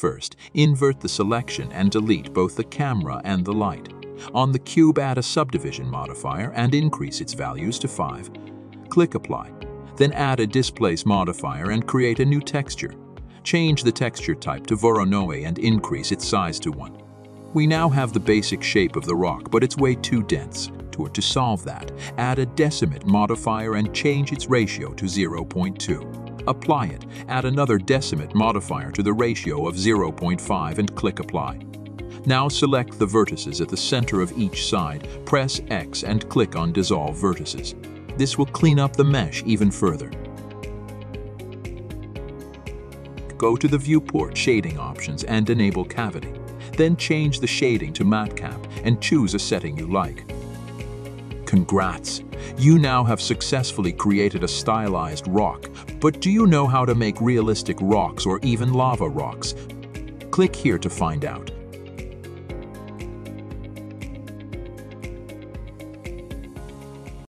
First, invert the selection and delete both the camera and the light. On the cube, add a subdivision modifier and increase its values to 5. Click Apply. Then add a Displace modifier and create a new texture. Change the texture type to Voronoi and increase its size to 1. We now have the basic shape of the rock, but it's way too dense. To, to solve that, add a decimate modifier and change its ratio to 0.2. Apply it, add another decimate modifier to the ratio of 0.5 and click Apply. Now select the vertices at the center of each side, press X and click on Dissolve Vertices. This will clean up the mesh even further. Go to the viewport shading options and enable cavity. Then change the shading to Matcap and choose a setting you like. Congrats! You now have successfully created a stylized rock, but do you know how to make realistic rocks or even lava rocks? Click here to find out.